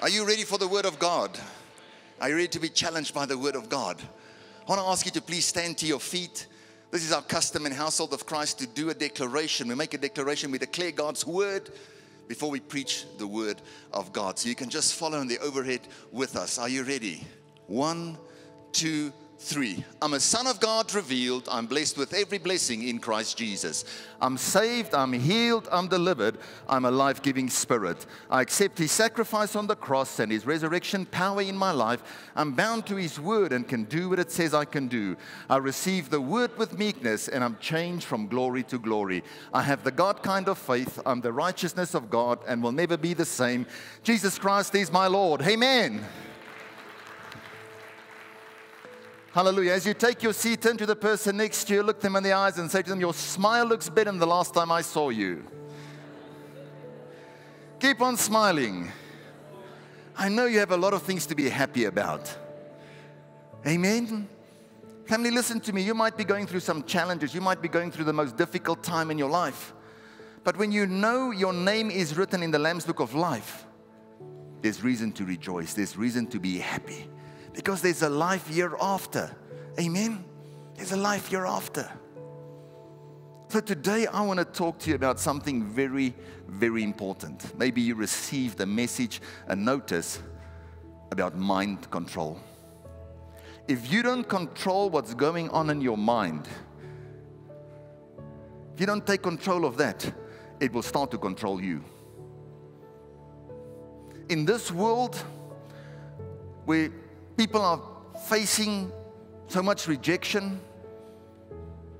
Are you ready for the Word of God? Are you ready to be challenged by the Word of God? I want to ask you to please stand to your feet. This is our custom in Household of Christ to do a declaration. We make a declaration, we declare God's Word before we preach the Word of God. So you can just follow in the overhead with us. Are you ready? One, two, three. I'm a son of God revealed. I'm blessed with every blessing in Christ Jesus. I'm saved. I'm healed. I'm delivered. I'm a life giving spirit. I accept his sacrifice on the cross and his resurrection power in my life. I'm bound to his word and can do what it says I can do. I receive the word with meekness and I'm changed from glory to glory. I have the God kind of faith. I'm the righteousness of God and will never be the same. Jesus Christ is my Lord. Amen. Hallelujah. As you take your seat, turn to the person next to you, look them in the eyes, and say to them, Your smile looks better than the last time I saw you. Keep on smiling. I know you have a lot of things to be happy about. Amen. Family, listen to me. You might be going through some challenges. You might be going through the most difficult time in your life. But when you know your name is written in the Lamb's Book of Life, there's reason to rejoice. There's reason to be happy because there's a life hereafter. Amen? There's a life hereafter. So today I want to talk to you about something very, very important. Maybe you received a message, a notice about mind control. If you don't control what's going on in your mind, if you don't take control of that, it will start to control you. In this world, where People are facing so much rejection.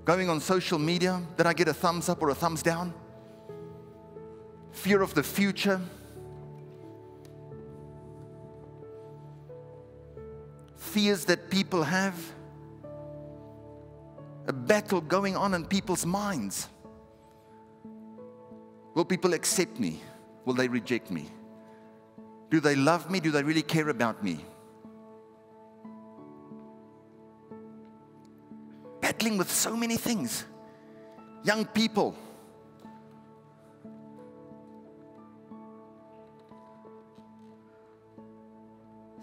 Going on social media, did I get a thumbs up or a thumbs down? Fear of the future. Fears that people have. A battle going on in people's minds. Will people accept me? Will they reject me? Do they love me? Do they really care about me? Battling with so many things. Young people.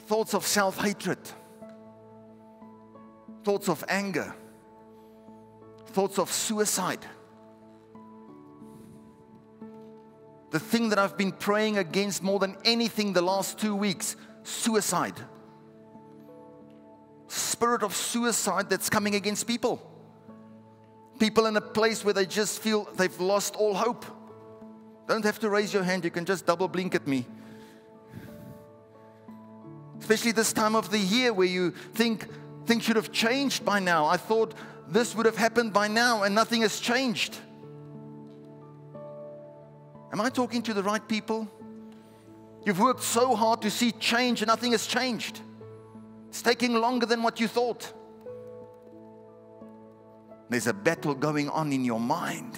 Thoughts of self hatred, thoughts of anger, thoughts of suicide. The thing that I've been praying against more than anything the last two weeks suicide spirit of suicide that's coming against people. People in a place where they just feel they've lost all hope. Don't have to raise your hand, you can just double blink at me. Especially this time of the year where you think things should have changed by now. I thought this would have happened by now and nothing has changed. Am I talking to the right people? You've worked so hard to see change and nothing has changed. It's taking longer than what you thought. There's a battle going on in your mind.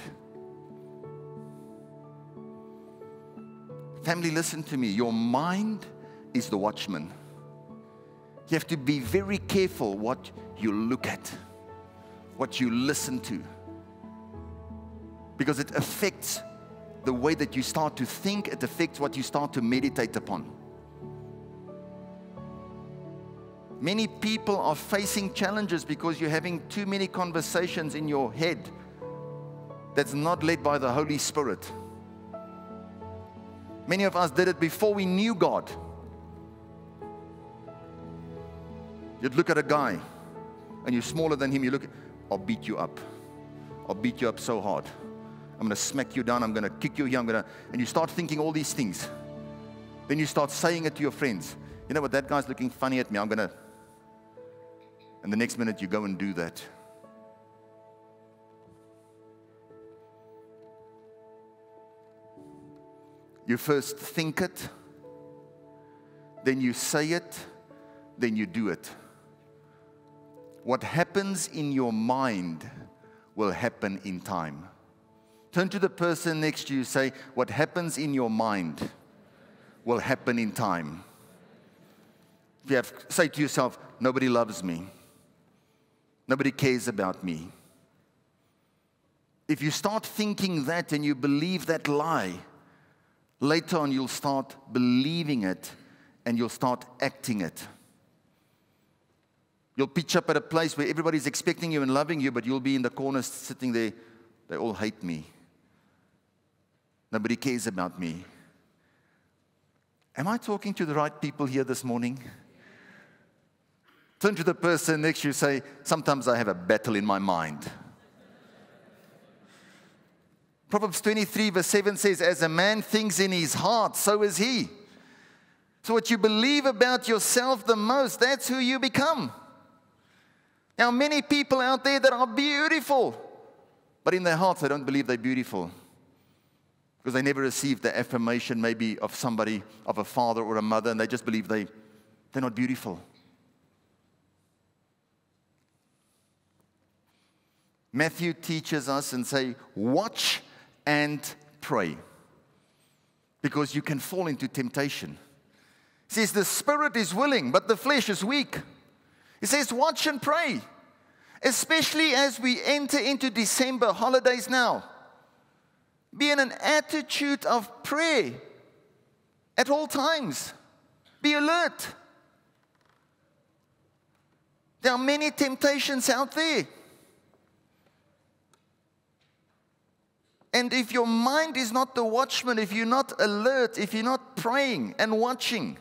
Family, listen to me. Your mind is the watchman. You have to be very careful what you look at, what you listen to, because it affects the way that you start to think, it affects what you start to meditate upon. Many people are facing challenges because you're having too many conversations in your head that's not led by the Holy Spirit. Many of us did it before we knew God. You'd look at a guy and you're smaller than him, you look, I'll beat you up. I'll beat you up so hard. I'm to smack you down. I'm to kick you here. I'm to, and you start thinking all these things. Then you start saying it to your friends. You know what? That guy's looking funny at me. I'm to and the next minute you go and do that. You first think it, then you say it, then you do it. What happens in your mind will happen in time. Turn to the person next to you, say, What happens in your mind will happen in time. If you have, say to yourself, Nobody loves me. Nobody cares about me. If you start thinking that and you believe that lie, later on you'll start believing it and you'll start acting it. You'll pitch up at a place where everybody's expecting you and loving you, but you'll be in the corner sitting there. They all hate me. Nobody cares about me. Am I talking to the right people here this morning? Turn to the person next to you say, Sometimes I have a battle in my mind. Proverbs 23, verse 7 says, As a man thinks in his heart, so is he. So, what you believe about yourself the most, that's who you become. Now, many people out there that are beautiful, but in their hearts, they don't believe they're beautiful because they never received the affirmation, maybe of somebody, of a father or a mother, and they just believe they, they're not beautiful. Matthew teaches us and say, watch and pray. Because you can fall into temptation. He says the spirit is willing, but the flesh is weak. He says, watch and pray. Especially as we enter into December holidays now. Be in an attitude of prayer at all times. Be alert. There are many temptations out there. And if your mind is not the watchman, if you're not alert, if you're not praying and watching,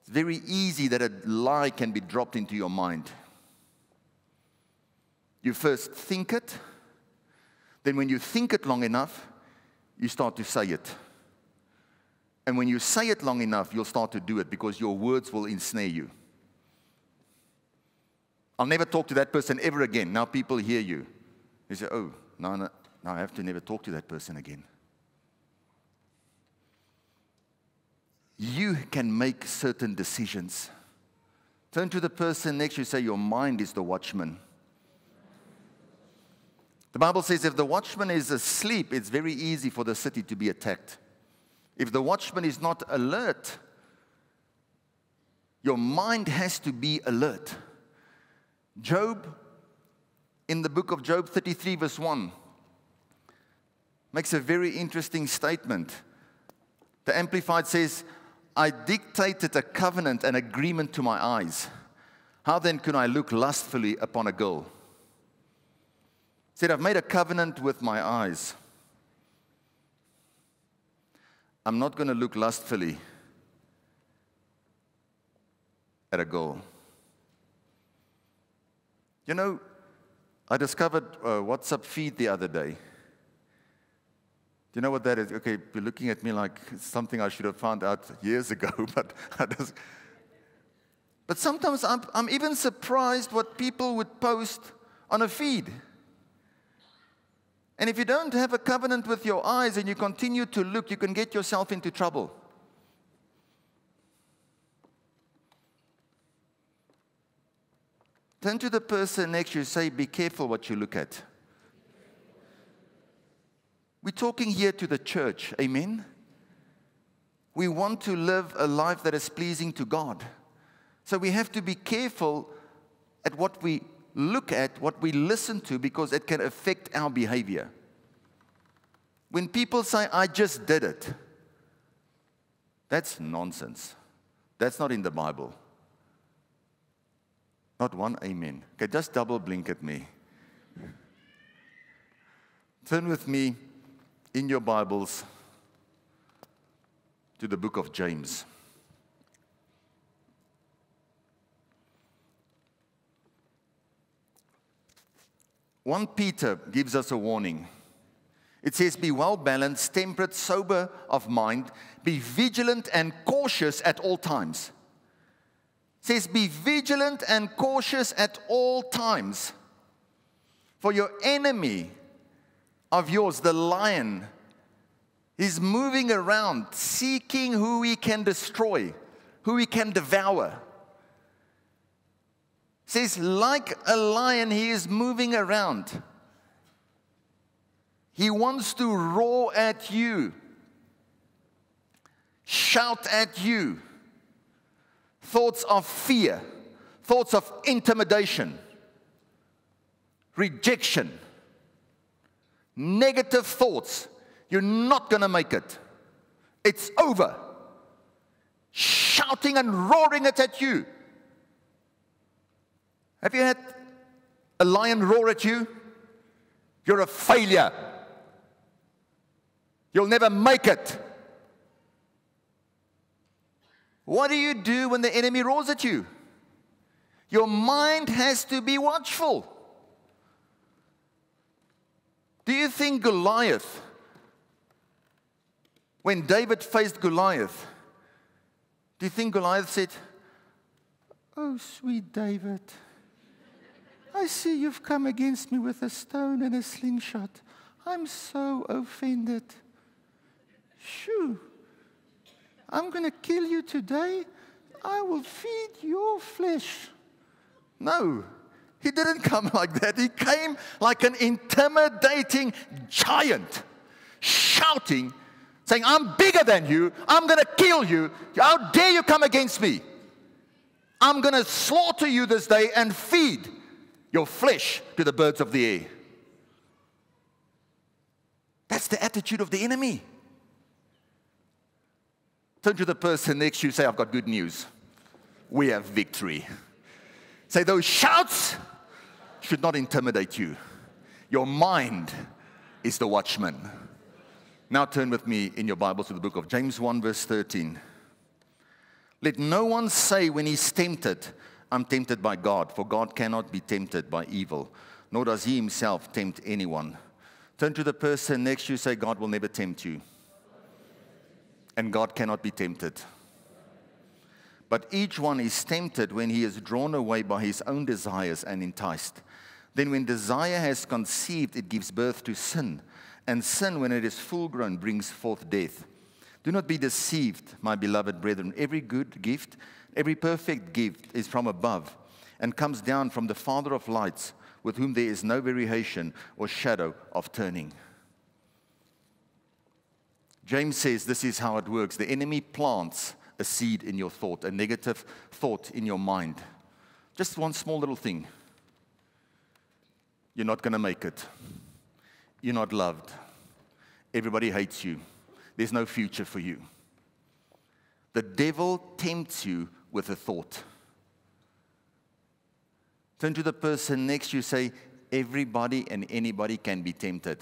it's very easy that a lie can be dropped into your mind. You first think it, then when you think it long enough, you start to say it. And when you say it long enough, you'll start to do it because your words will ensnare you. I'll never talk to that person ever again. Now people hear you. They say, oh, no, no, now I have to never talk to that person again. You can make certain decisions. Turn to the person next to you say, Your mind is the watchman. The Bible says if the watchman is asleep, it's very easy for the city to be attacked. If the watchman is not alert, your mind has to be alert. Job, in the book of Job 33, verse 1, makes a very interesting statement. The Amplified says, I dictated a covenant and agreement to my eyes. How then can I look lustfully upon a girl? He said, I've made a covenant with my eyes. I'm not going to look lustfully at a girl. You know, I discovered WhatsApp feed the other day you know what that is? Okay, you're looking at me like something I should have found out years ago, but just, but sometimes I'm, I'm even surprised what people would post on a feed. And if you don't have a covenant with your eyes and you continue to look, you can get yourself into trouble. Turn to the person next to you, say, Be careful what you look at. We're talking here to the church, amen? We want to live a life that is pleasing to God. So we have to be careful at what we look at, what we listen to, because it can affect our behavior. When people say, I just did it, that's nonsense. That's not in the Bible. Not one amen. Okay, just double blink at me. Turn with me in your Bibles to the book of James. One Peter gives us a warning. It says, Be well balanced, temperate, sober of mind, be vigilant and cautious at all times. It says, Be vigilant and cautious at all times. For your enemy, of yours, the lion, is moving around seeking who he can destroy, who he can devour. It says, like a lion, he is moving around. He wants to roar at you, shout at you. Thoughts of fear, thoughts of intimidation, rejection negative thoughts, you're not going to make it. It's over. shouting and roaring it at you. Have you had a lion roar at you? You're a failure. You'll never make it. What do you do when the enemy roars at you? Your mind has to be watchful. Do you think Goliath, when David faced Goliath, do you think Goliath said, Oh, sweet David, I see you've come against me with a stone and a slingshot. I'm so offended. Shoo, I'm going to kill you today. I will feed your flesh. No, he didn't come like that. He came like an intimidating giant, shouting, saying, I'm bigger than you. I'm going to kill you. How dare you come against me? I'm going to slaughter you this day and feed your flesh to the birds of the air. That's the attitude of the enemy. Turn to the person next to you, say, I've got good news. We have victory. Say, those shouts should not intimidate you. Your mind is the watchman. Now turn with me in your Bible to the book of James 1, verse 13. Let no one say when he's tempted, I'm tempted by God, for God cannot be tempted by evil, nor does he himself tempt anyone. Turn to the person next to you, say, God will never tempt you. And God cannot be tempted. But each one is tempted when he is drawn away by his own desires and enticed. Then, when desire has conceived, it gives birth to sin. And sin, when it is full grown, brings forth death. Do not be deceived, my beloved brethren. Every good gift, every perfect gift is from above and comes down from the Father of lights, with whom there is no variation or shadow of turning. James says this is how it works the enemy plants a seed in your thought, a negative thought in your mind. Just one small little thing. You're not going to make it. You're not loved. Everybody hates you. There's no future for you. The devil tempts you with a thought. Turn to the person next to you, say, Everybody and anybody can be tempted.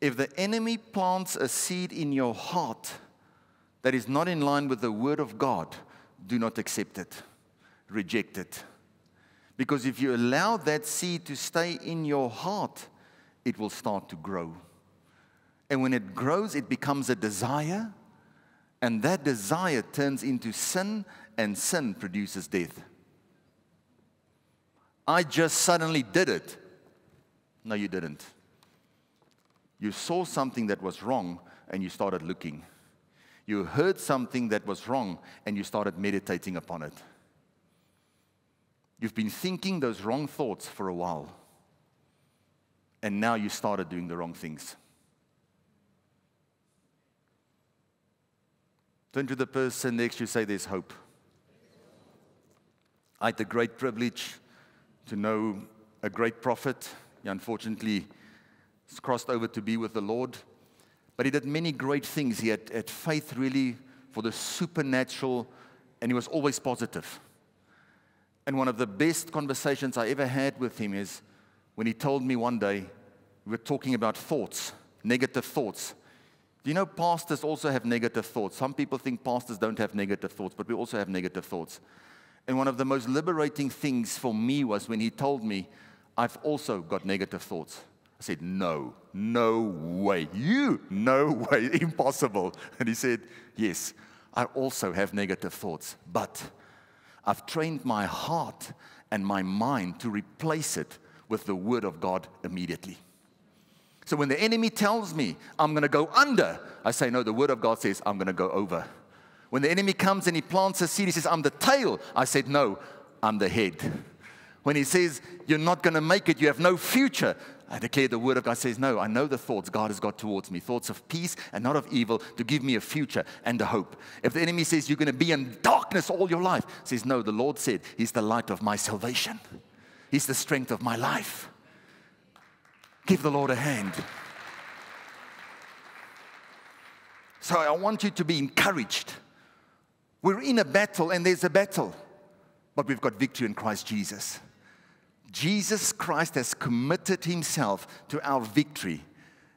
If the enemy plants a seed in your heart that is not in line with the word of God, do not accept it, reject it. Because if you allow that seed to stay in your heart, it will start to grow. And when it grows, it becomes a desire, and that desire turns into sin, and sin produces death. I just suddenly did it. No, you didn't. You saw something that was wrong and you started looking. You heard something that was wrong and you started meditating upon it. You've been thinking those wrong thoughts for a while. And now you started doing the wrong things. Turn to the person next to you, say, There's hope. I had the great privilege to know a great prophet. He unfortunately crossed over to be with the Lord. But he did many great things. He had, had faith really for the supernatural, and he was always positive. And one of the best conversations I ever had with him is when he told me one day, we were talking about thoughts, negative thoughts. Do you know pastors also have negative thoughts? Some people think pastors don't have negative thoughts, but we also have negative thoughts. And one of the most liberating things for me was when he told me, I've also got negative thoughts. I said, No, no way. You, no way, impossible. And he said, Yes, I also have negative thoughts, but I've trained my heart and my mind to replace it with the Word of God immediately. So when the enemy tells me I'm going to go under, I say, No, the Word of God says I'm going to go over. When the enemy comes and he plants a seed, he says, I'm the tail. I said, No, I'm the head. When he says, You're not going to make it, you have no future, I declare the word of God says, No, I know the thoughts God has got towards me thoughts of peace and not of evil to give me a future and a hope. If the enemy says you're going to be in darkness all your life, says, No, the Lord said, He's the light of my salvation, He's the strength of my life. Give the Lord a hand. So I want you to be encouraged. We're in a battle and there's a battle, but we've got victory in Christ Jesus. Jesus Christ has committed himself to our victory,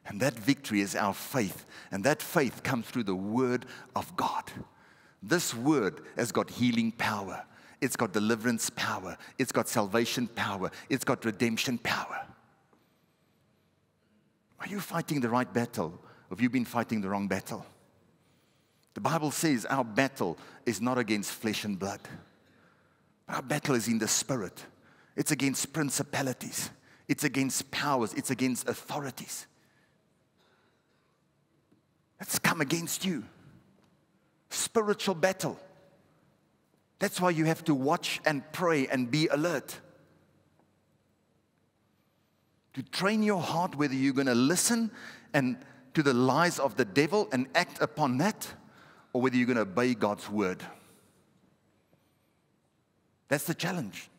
and that victory is our faith, and that faith comes through the Word of God. This Word has got healing power, it's got deliverance power, it's got salvation power, it's got redemption power. Are you fighting the right battle? Have you been fighting the wrong battle? The Bible says our battle is not against flesh and blood. Our battle is in the spirit. It's against principalities. It's against powers. It's against authorities. It's come against you. Spiritual battle. That's why you have to watch and pray and be alert to train your heart whether you're going to listen and to the lies of the devil and act upon that or whether you're going to obey God's word. That's the challenge.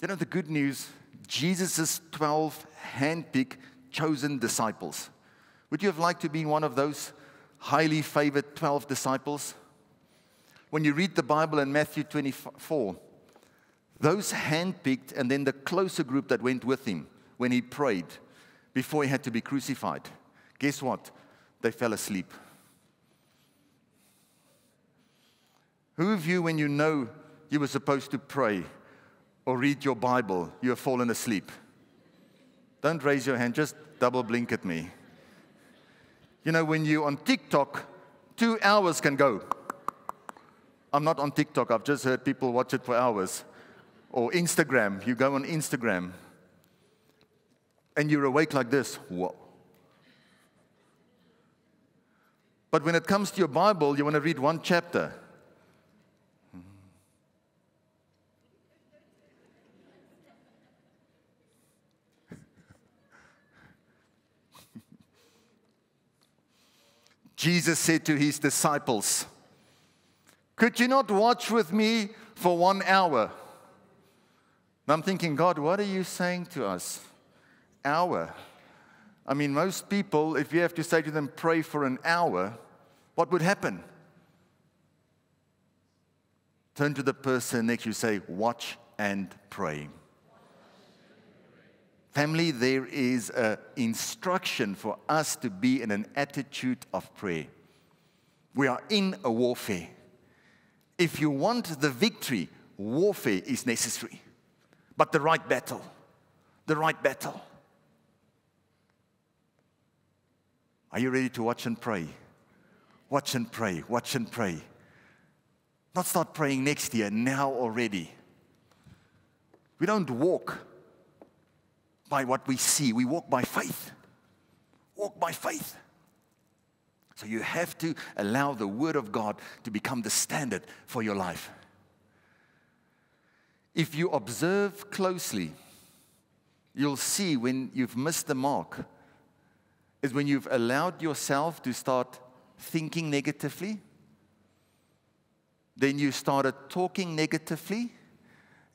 You know, the good news Jesus' 12 handpicked, chosen disciples. Would you have liked to be one of those highly favored 12 disciples? When you read the Bible in Matthew 24, those handpicked, and then the closer group that went with him when he prayed before he had to be crucified, guess what? They fell asleep. Who of you, when you know you were supposed to pray or read your Bible, you have fallen asleep? Don't raise your hand, just double blink at me. You know, when you're on TikTok, two hours can go. I'm not on TikTok, I've just heard people watch it for hours or Instagram. You go on Instagram and you're awake like this. Whoa. But when it comes to your Bible, you want to read one chapter. Jesus said to his disciples, Could you not watch with me for one hour? And I'm thinking, God, what are you saying to us? Hour. I mean, most people, if you have to say to them, pray for an hour, what would happen? Turn to the person next to you, say, watch and pray. Family, there is an instruction for us to be in an attitude of prayer. We are in a warfare. If you want the victory, warfare is necessary but the right battle. The right battle. Are you ready to watch and pray? Watch and pray, watch and pray. Not start praying next year, now already. We don't walk by what we see, we walk by faith. Walk by faith. So you have to allow the Word of God to become the standard for your life. If you observe closely, you'll see when you've missed the mark is when you've allowed yourself to start thinking negatively, then you started talking negatively,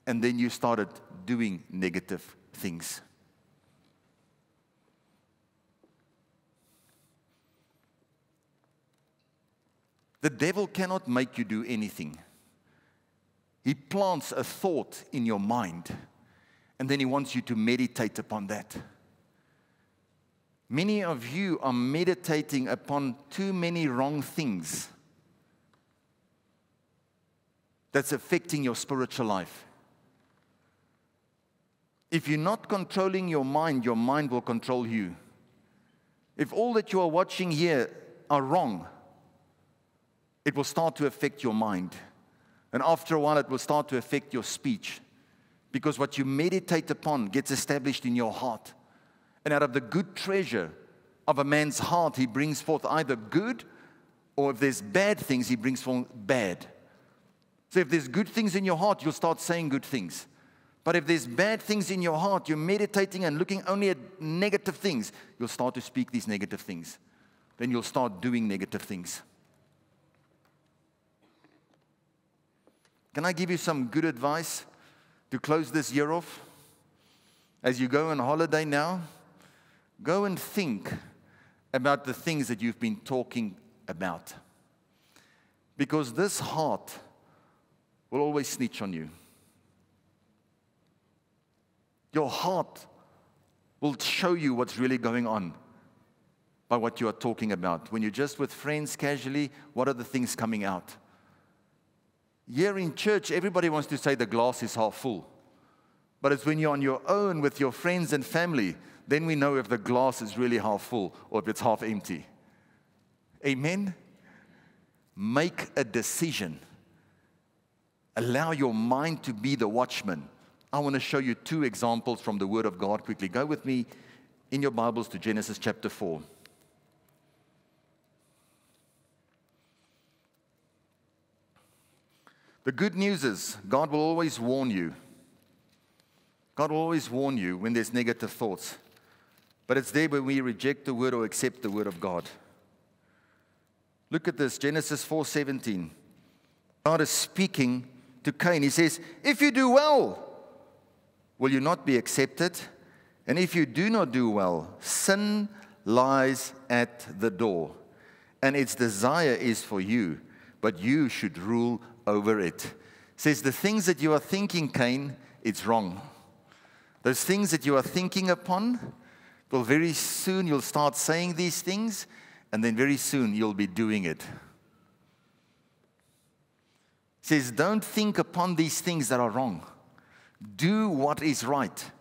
and then you started doing negative things. The devil cannot make you do anything. He plants a thought in your mind, and then He wants you to meditate upon that. Many of you are meditating upon too many wrong things that's affecting your spiritual life. If you're not controlling your mind, your mind will control you. If all that you are watching here are wrong, it will start to affect your mind. And after a while, it will start to affect your speech because what you meditate upon gets established in your heart. And out of the good treasure of a man's heart, he brings forth either good or if there's bad things, he brings forth bad. So if there's good things in your heart, you'll start saying good things. But if there's bad things in your heart, you're meditating and looking only at negative things, you'll start to speak these negative things. Then you'll start doing negative things. Can I give you some good advice to close this year off? As you go on holiday now, go and think about the things that you've been talking about. Because this heart will always snitch on you. Your heart will show you what's really going on by what you are talking about. When you're just with friends casually, what are the things coming out? Here in church, everybody wants to say the glass is half full. But it's when you're on your own with your friends and family, then we know if the glass is really half full or if it's half empty. Amen? Make a decision. Allow your mind to be the watchman. I want to show you two examples from the Word of God quickly. Go with me in your Bibles to Genesis chapter 4. The good news is God will always warn you. God will always warn you when there's negative thoughts. But it's there when we reject the word or accept the word of God. Look at this, Genesis 4:17. God is speaking to Cain. He says, "If you do well, will you not be accepted? And if you do not do well, sin lies at the door, and its desire is for you, but you should rule over it." Says the things that you are thinking, Cain, it's wrong. Those things that you are thinking upon, well, very soon you'll start saying these things, and then very soon you'll be doing it. Says, Don't think upon these things that are wrong. Do what is right.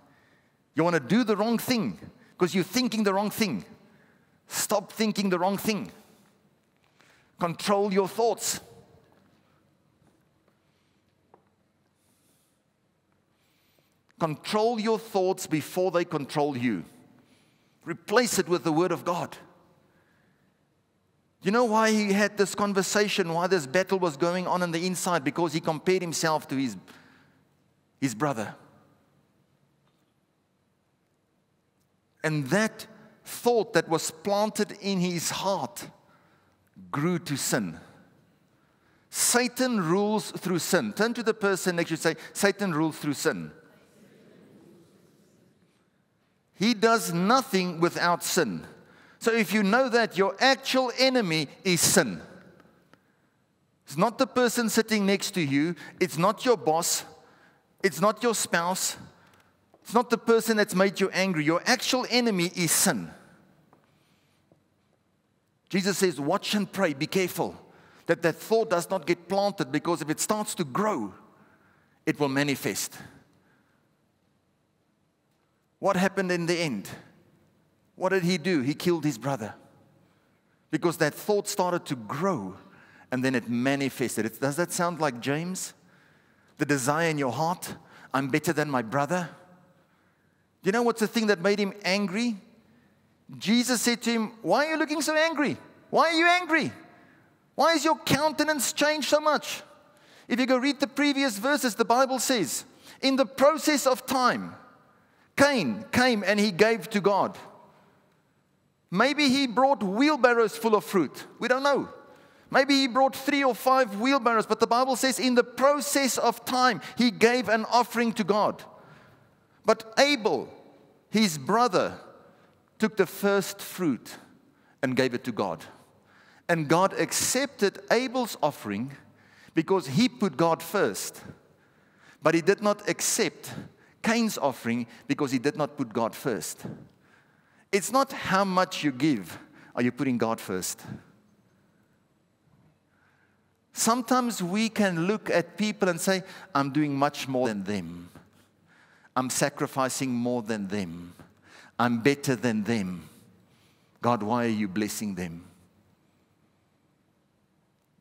You want to do the wrong thing because you're thinking the wrong thing. Stop thinking the wrong thing. Control your thoughts. Control your thoughts before they control you. Replace it with the Word of God. You know why he had this conversation, why this battle was going on on the inside? Because he compared himself to his, his brother. And that thought that was planted in his heart grew to sin. Satan rules through sin. Turn to the person next to you say, Satan rules through sin. He does nothing without sin. So if you know that, your actual enemy is sin. It's not the person sitting next to you, it's not your boss, it's not your spouse, it's not the person that's made you angry. Your actual enemy is sin. Jesus says, Watch and pray, be careful that that thought does not get planted because if it starts to grow, it will manifest. What happened in the end? What did he do? He killed his brother. Because that thought started to grow and then it manifested. It, does that sound like James? The desire in your heart, I'm better than my brother. You know what's the thing that made him angry? Jesus said to him, Why are you looking so angry? Why are you angry? Why is your countenance changed so much? If you go read the previous verses, the Bible says, In the process of time, Cain came and he gave to God. Maybe he brought wheelbarrows full of fruit. We don't know. Maybe he brought three or five wheelbarrows, but the Bible says in the process of time, he gave an offering to God. But Abel, his brother, took the first fruit and gave it to God. And God accepted Abel's offering because he put God first. But he did not accept Cain's offering because he did not put God first. It's not how much you give, are you putting God first? Sometimes we can look at people and say, I'm doing much more than them. I'm sacrificing more than them. I'm better than them. God, why are you blessing them?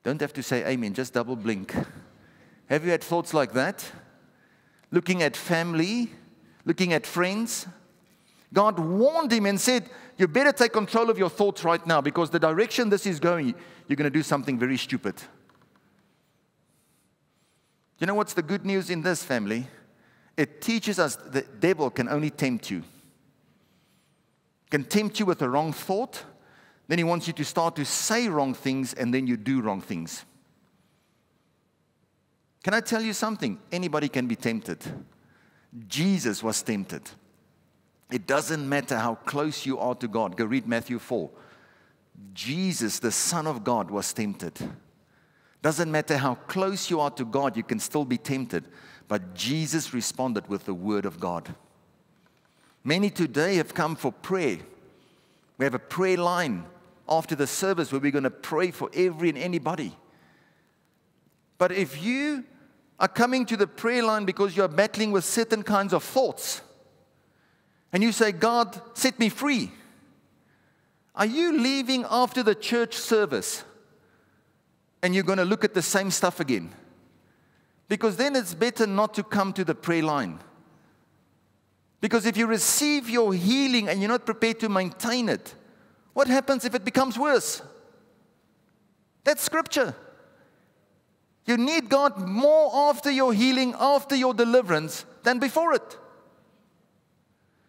Don't have to say amen, just double blink. Have you had thoughts like that? Looking at family, looking at friends. God warned him and said, You better take control of your thoughts right now because the direction this is going, you're going to do something very stupid. You know what's the good news in this family? It teaches us the devil can only tempt you. Can tempt you with a wrong thought, then he wants you to start to say wrong things and then you do wrong things. Can I tell you something? Anybody can be tempted. Jesus was tempted. It doesn't matter how close you are to God. Go read Matthew 4. Jesus, the Son of God, was tempted. Doesn't matter how close you are to God, you can still be tempted. But Jesus responded with the Word of God. Many today have come for prayer. We have a prayer line after the service where we're going to pray for every and anybody. But if you are coming to the prayer line because you're battling with certain kinds of thoughts, and you say, God, set me free, are you leaving after the church service and you're going to look at the same stuff again? Because then it's better not to come to the prayer line. Because if you receive your healing and you're not prepared to maintain it, what happens if it becomes worse? That's scripture. You need God more after your healing, after your deliverance, than before it.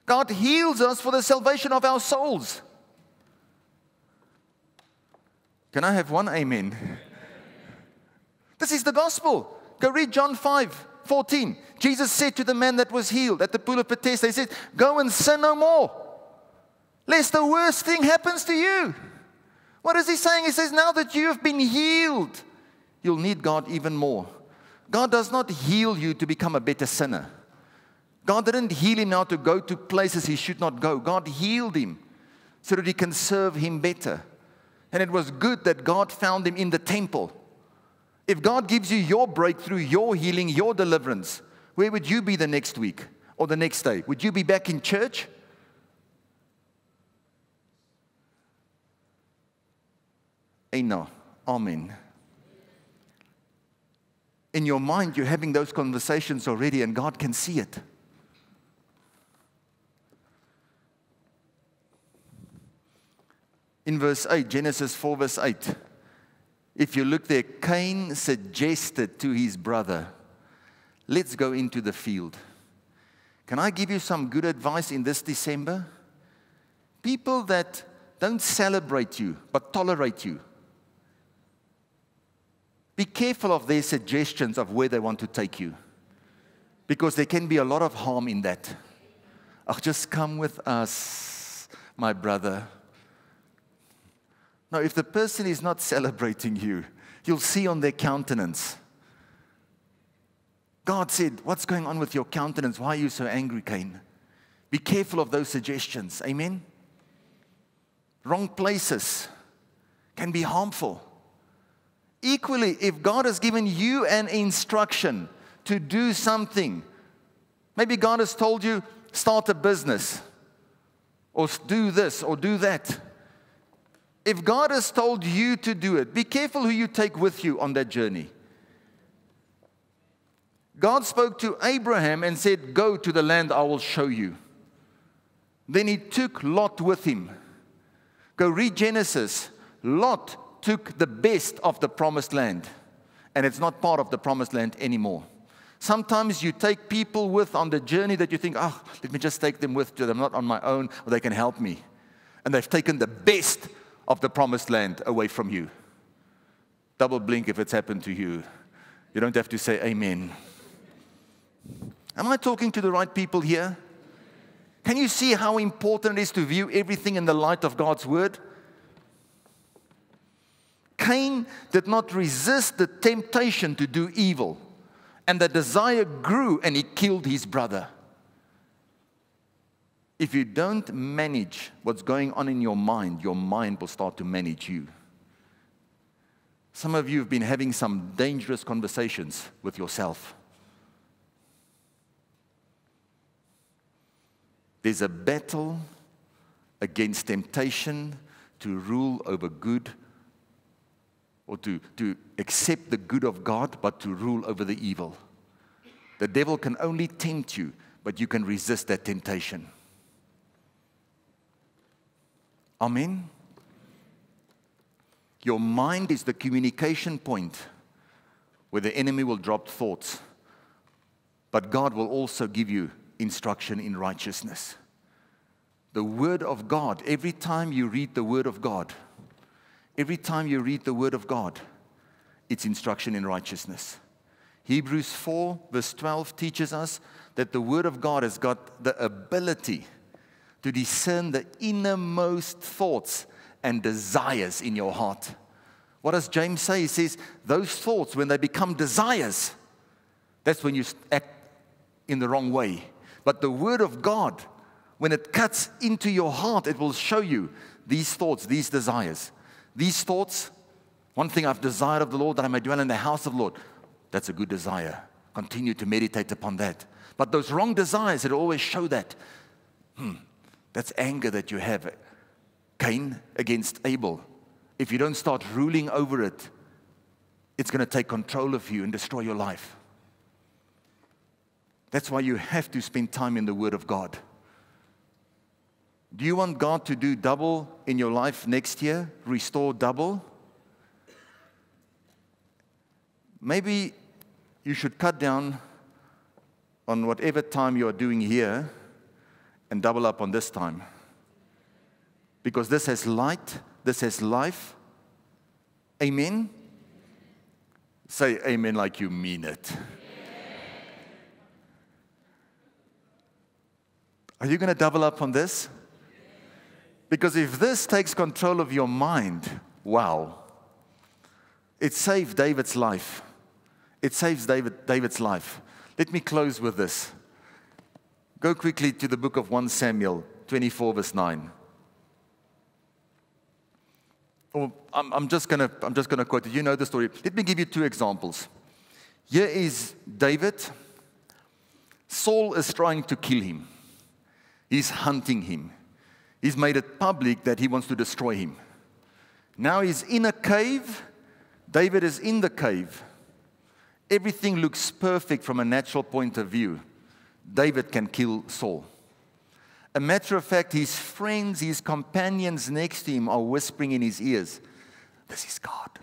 God heals us for the salvation of our souls. Can I have one amen? This is the gospel. Go read John 5 14. Jesus said to the man that was healed at the pool of Bethesda, He said, Go and sin no more, lest the worst thing happens to you. What is He saying? He says, Now that you have been healed, you'll need God even more. God does not heal you to become a better sinner. God didn't heal him now to go to places he should not go. God healed him so that he can serve him better. And it was good that God found him in the temple. If God gives you your breakthrough, your healing, your deliverance, where would you be the next week or the next day? Would you be back in church? Amen. Amen. In your mind, you're having those conversations already, and God can see it. In verse 8, Genesis 4, verse 8, if you look there, Cain suggested to his brother, Let's go into the field. Can I give you some good advice in this December? People that don't celebrate you, but tolerate you. Be careful of their suggestions of where they want to take you, because there can be a lot of harm in that. Oh, just come with us, my brother. Now, if the person is not celebrating you, you'll see on their countenance. God said, What's going on with your countenance? Why are you so angry, Cain? Be careful of those suggestions. Amen? Wrong places can be harmful. Equally, if God has given you an instruction to do something, maybe God has told you, start a business, or do this, or do that. If God has told you to do it, be careful who you take with you on that journey. God spoke to Abraham and said, Go to the land I will show you. Then he took Lot with him. Go read Genesis. Lot took the best of the promised land, and it's not part of the promised land anymore. Sometimes you take people with on the journey that you think, oh, let me just take them with to them, not on my own, or they can help me. And they've taken the best of the promised land away from you. Double blink if it's happened to you. You don't have to say amen. Am I talking to the right people here? Can you see how important it is to view everything in the light of God's word? Cain did not resist the temptation to do evil, and the desire grew and he killed his brother. If you don't manage what's going on in your mind, your mind will start to manage you. Some of you have been having some dangerous conversations with yourself. There's a battle against temptation to rule over good or to, to accept the good of God, but to rule over the evil. The devil can only tempt you, but you can resist that temptation. Amen. Your mind is the communication point where the enemy will drop thoughts, but God will also give you instruction in righteousness. The Word of God, every time you read the Word of God, every time you read the Word of God, it's instruction in righteousness. Hebrews 4, verse 12 teaches us that the Word of God has got the ability to discern the innermost thoughts and desires in your heart. What does James say? He says, Those thoughts, when they become desires, that's when you act in the wrong way. But the Word of God, when it cuts into your heart, it will show you these thoughts, these desires. These thoughts, one thing I've desired of the Lord that I may dwell in the house of the Lord, that's a good desire. Continue to meditate upon that. But those wrong desires, it always show that. Hmm, that's anger that you have. Cain against Abel. If you don't start ruling over it, it's going to take control of you and destroy your life. That's why you have to spend time in the Word of God. Do you want God to do double in your life next year? Restore double? Maybe you should cut down on whatever time you are doing here and double up on this time. Because this has light, this has life. Amen? Say amen like you mean it. Are you going to double up on this? Because if this takes control of your mind, wow, it saved David's life. It saves David, David's life. Let me close with this. Go quickly to the book of 1 Samuel 24, verse 9. Oh, I'm, I'm just going to quote it. You know the story. Let me give you two examples. Here is David. Saul is trying to kill him. He's hunting him. He's made it public that he wants to destroy him. Now he's in a cave. David is in the cave. Everything looks perfect from a natural point of view. David can kill Saul. A matter of fact, his friends, his companions next to him are whispering in his ears, This is God.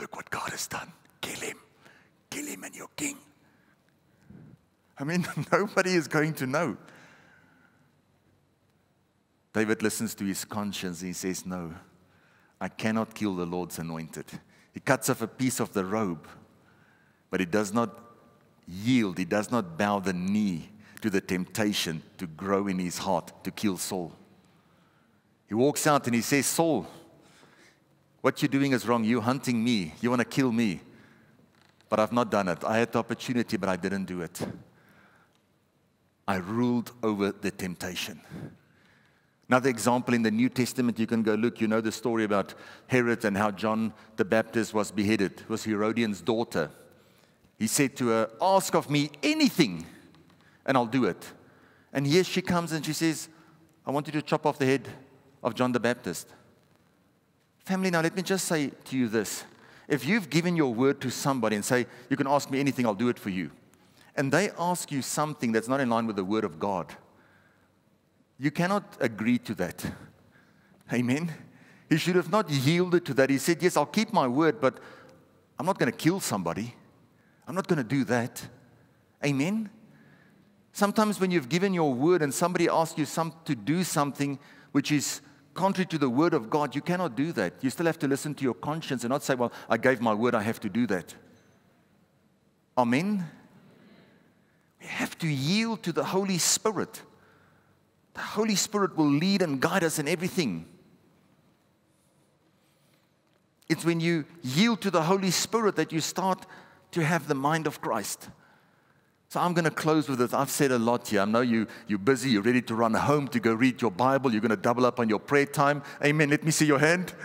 Look what God has done. Kill him. Kill him and you're king. I mean, nobody is going to know. David listens to his conscience and he says, No, I cannot kill the Lord's anointed. He cuts off a piece of the robe, but he does not yield, he does not bow the knee to the temptation to grow in his heart to kill Saul. He walks out and he says, Saul, what you're doing is wrong. You're hunting me. You want to kill me. But I've not done it. I had the opportunity, but I didn't do it. I ruled over the temptation. Another example in the New Testament, you can go look, you know the story about Herod and how John the Baptist was beheaded. It was Herodias' daughter. He said to her, Ask of me anything, and I'll do it. And here she comes and she says, I want you to chop off the head of John the Baptist. Family, now let me just say to you this. If you've given your word to somebody and say, You can ask me anything, I'll do it for you, and they ask you something that's not in line with the word of God, you cannot agree to that. Amen. He should have not yielded to that. He said, Yes, I'll keep my word, but I'm not going to kill somebody. I'm not going to do that. Amen. Sometimes when you've given your word and somebody asks you some, to do something which is contrary to the word of God, you cannot do that. You still have to listen to your conscience and not say, Well, I gave my word, I have to do that. Amen. We have to yield to the Holy Spirit. The Holy Spirit will lead and guide us in everything. It's when you yield to the Holy Spirit that you start to have the mind of Christ. So I'm going to close with this. I've said a lot here. I know you, you're busy. You're ready to run home to go read your Bible. You're going to double up on your prayer time. Amen. Let me see your hand.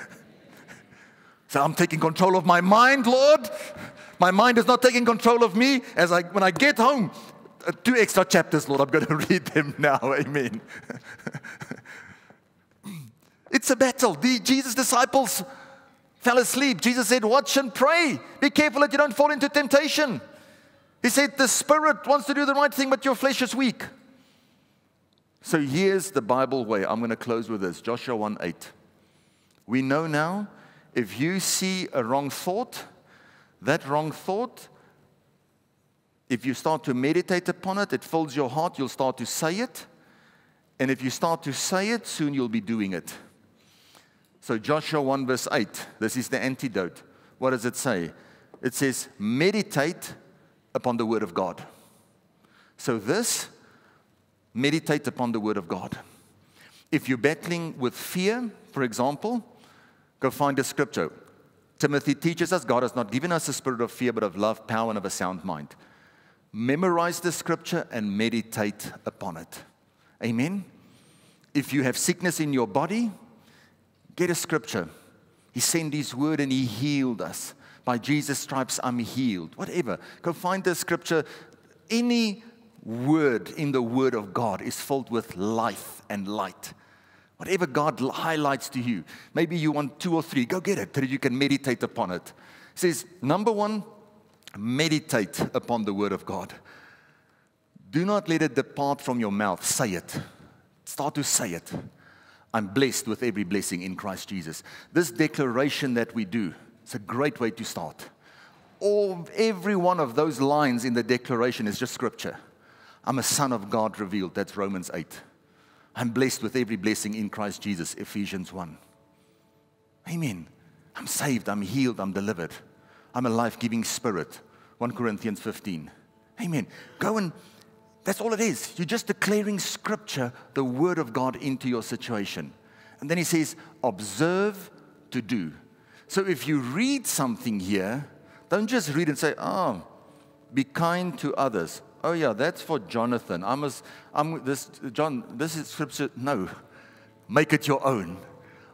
So I'm taking control of my mind, Lord. My mind is not taking control of me. As I, when I get home, two extra chapters, Lord. I'm going to read them now. Amen. it's a battle. The Jesus' disciples fell asleep. Jesus said, Watch and pray. Be careful that you don't fall into temptation. He said, The spirit wants to do the right thing, but your flesh is weak. So here's the Bible way. I'm going to close with this Joshua 1 8. We know now if you see a wrong thought, that wrong thought if you start to meditate upon it, it fills your heart, you'll start to say it. And if you start to say it, soon you'll be doing it. So, Joshua 1, verse 8, this is the antidote. What does it say? It says, meditate upon the word of God. So, this, meditate upon the word of God. If you're battling with fear, for example, go find a scripture. Timothy teaches us God has not given us a spirit of fear, but of love, power, and of a sound mind. Memorize the scripture and meditate upon it. Amen. If you have sickness in your body, get a scripture. He sent his word and he healed us. By Jesus' stripes, I'm healed. Whatever. Go find the scripture. Any word in the word of God is filled with life and light. Whatever God highlights to you, maybe you want two or three, go get it so you can meditate upon it. It says, number one, meditate upon the word of God. Do not let it depart from your mouth. Say it. Start to say it. I'm blessed with every blessing in Christ Jesus. This declaration that we do, it's a great way to start. All, every one of those lines in the declaration is just scripture. I'm a son of God revealed. That's Romans 8. I'm blessed with every blessing in Christ Jesus, Ephesians 1. Amen. I'm saved, I'm healed, I'm delivered. I'm a life giving spirit, 1 Corinthians 15. Amen. Go and, that's all it is. You're just declaring scripture, the word of God, into your situation. And then he says, observe to do. So if you read something here, don't just read and say, oh, be kind to others oh yeah, that's for Jonathan. I must, I'm this, John, this is scripture. No, make it your own.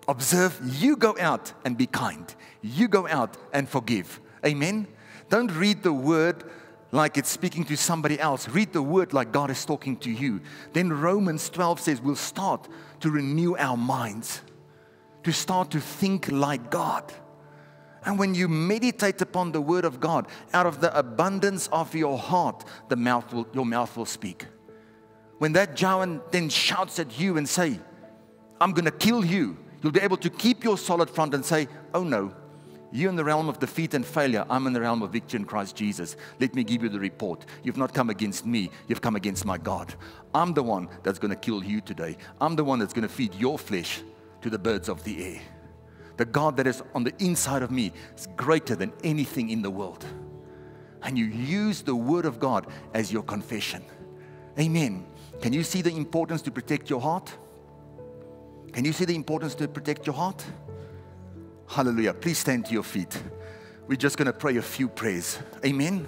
Observe, you go out and be kind. You go out and forgive. Amen. Don't read the word like it's speaking to somebody else. Read the word like God is talking to you. Then Romans 12 says we'll start to renew our minds, to start to think like God. And when you meditate upon the word of God, out of the abundance of your heart, the mouth will, your mouth will speak. When that giant then shouts at you and say, I'm going to kill you, you'll be able to keep your solid front and say, oh no, you're in the realm of defeat and failure. I'm in the realm of victory in Christ Jesus. Let me give you the report. You've not come against me, you've come against my God. I'm the one that's going to kill you today. I'm the one that's going to feed your flesh to the birds of the air. The God that is on the inside of me is greater than anything in the world. And you use the Word of God as your confession. Amen. Can you see the importance to protect your heart? Can you see the importance to protect your heart? Hallelujah. Please stand to your feet. We're just going to pray a few prayers. Amen.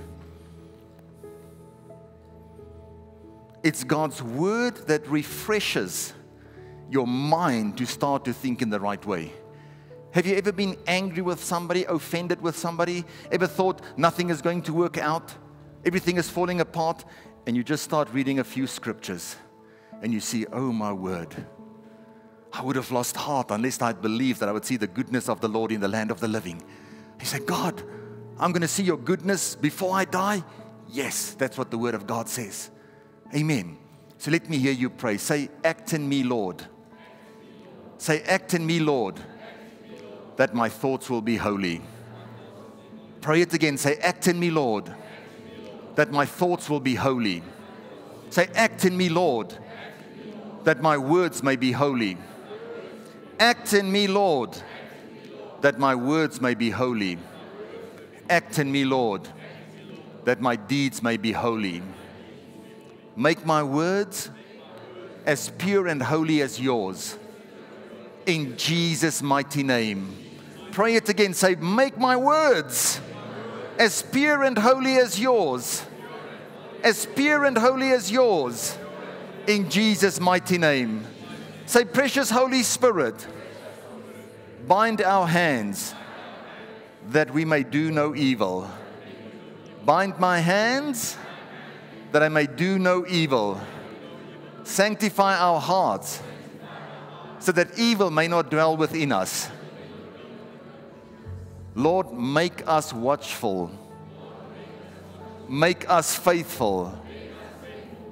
It's God's word that refreshes your mind to start to think in the right way. Have you ever been angry with somebody, offended with somebody? Ever thought nothing is going to work out? Everything is falling apart? And you just start reading a few scriptures and you see, oh my word, I would have lost heart unless I'd believed that I would see the goodness of the Lord in the land of the living. He said, God, I'm going to see your goodness before I die. Yes, that's what the word of God says. Amen. So let me hear you pray. Say, Act in me, Lord. Say, Act in me, Lord that my thoughts will be holy. Pray it again. Say, Act in me, Lord, that my thoughts will be holy. Say, Act in me, Lord, that my words may be holy. Act in me, Lord, that my words may be holy. Act in me, Lord, that my deeds may be holy. Make my words as pure and holy as yours. In Jesus' mighty name. Pray it again. Say, Make my words as pure and holy as yours. As pure and holy as yours. In Jesus' mighty name. Say, Precious Holy Spirit, bind our hands that we may do no evil. Bind my hands that I may do no evil. Sanctify our hearts so that evil may not dwell within us. Lord, make us watchful, make us faithful,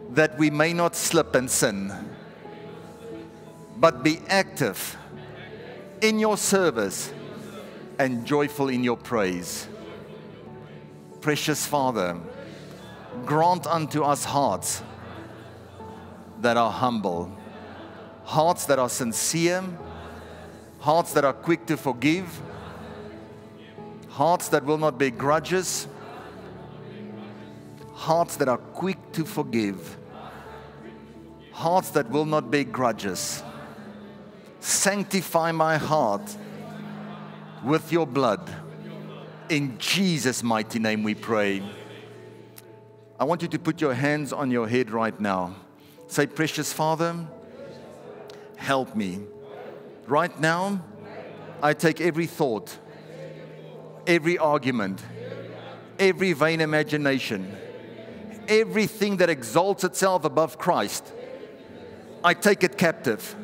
that we may not slip and sin, but be active in your service and joyful in your praise. Precious Father, grant unto us hearts that are humble, hearts that are sincere, hearts that are quick to forgive hearts that will not be grudges, hearts that are quick to forgive, hearts that will not be grudges, Sanctify my heart with your blood. In Jesus' mighty name we pray. I want you to put your hands on your head right now. Say, Precious Father, help me. Right now, I take every thought, every argument, every vain imagination, everything that exalts itself above Christ. I take it captive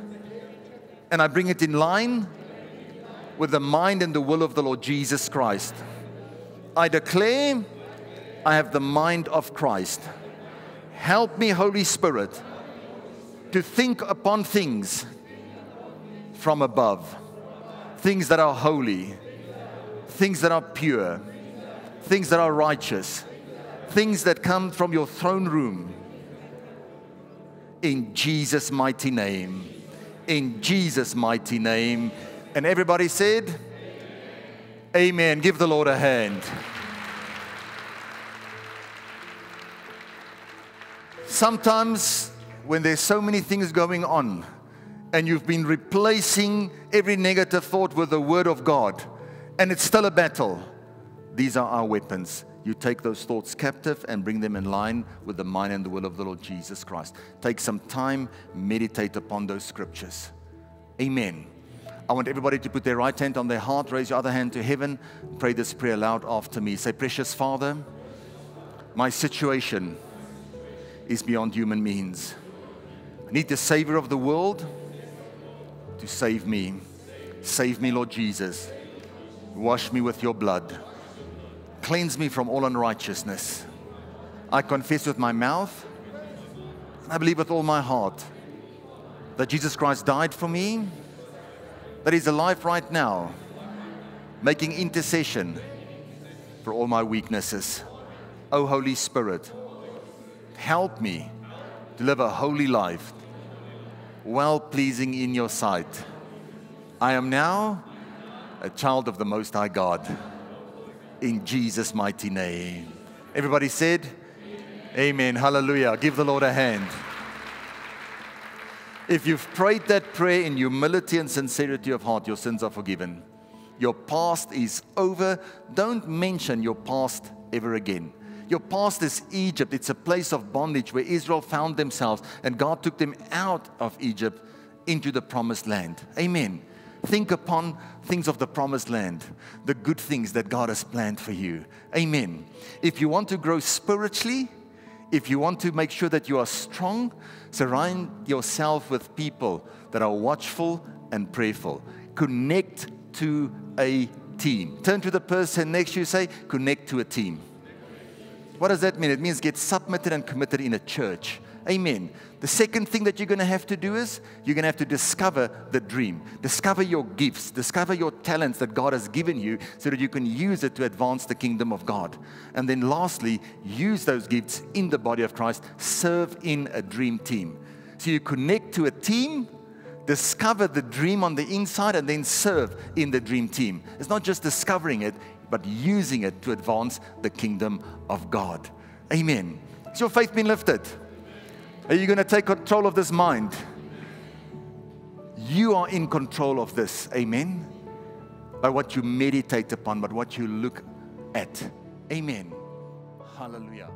and I bring it in line with the mind and the will of the Lord Jesus Christ. I declare I have the mind of Christ. Help me, Holy Spirit, to think upon things from above, things that are holy, things that are pure, things that are righteous, things that come from your throne room. In Jesus' mighty name. In Jesus' mighty name. And everybody said, Amen. Give the Lord a hand. Sometimes, when there's so many things going on, and you've been replacing every negative thought with the Word of God, and it's still a battle, these are our weapons. You take those thoughts captive and bring them in line with the mind and the will of the Lord Jesus Christ. Take some time, meditate upon those scriptures. Amen. I want everybody to put their right hand on their heart, raise your other hand to heaven, pray this prayer aloud after me. Say, Precious Father, my situation is beyond human means. I need the Savior of the world to save me. Save me, Lord Jesus. Wash me with your blood. Cleanse me from all unrighteousness. I confess with my mouth, and I believe with all my heart that Jesus Christ died for me, that He's alive right now, making intercession for all my weaknesses. Oh, Holy Spirit, help me to live a holy life, well pleasing in your sight. I am now a child of the Most High God. In Jesus' mighty name. Everybody said, Amen. Hallelujah. Give the Lord a hand. If you've prayed that prayer in humility and sincerity of heart, your sins are forgiven. Your past is over. Don't mention your past ever again. Your past is Egypt. It's a place of bondage where Israel found themselves, and God took them out of Egypt into the promised land. Amen. Think upon things of the promised land, the good things that God has planned for you. Amen. If you want to grow spiritually, if you want to make sure that you are strong, surround yourself with people that are watchful and prayerful. Connect to a team. Turn to the person next to you, say, connect to a team. What does that mean? It means get submitted and committed in a church. Amen. The second thing that you're going to have to do is you're going to have to discover the dream, discover your gifts, discover your talents that God has given you so that you can use it to advance the kingdom of God. And then lastly, use those gifts in the body of Christ, serve in a dream team. So you connect to a team, discover the dream on the inside, and then serve in the dream team. It's not just discovering it, but using it to advance the kingdom of God. Amen. Has your faith been lifted? Are you going to take control of this mind? You are in control of this. Amen. By what you meditate upon, but what you look at. Amen. Hallelujah.